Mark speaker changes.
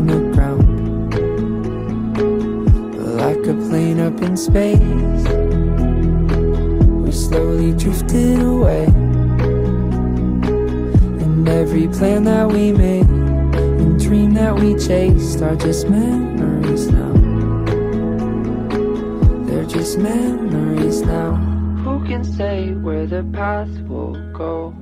Speaker 1: on the ground. Like a plane up in space, we slowly drifted away. And every plan that we made and dream that we chased are just memories now. They're just memories now. Who can say where the path will go?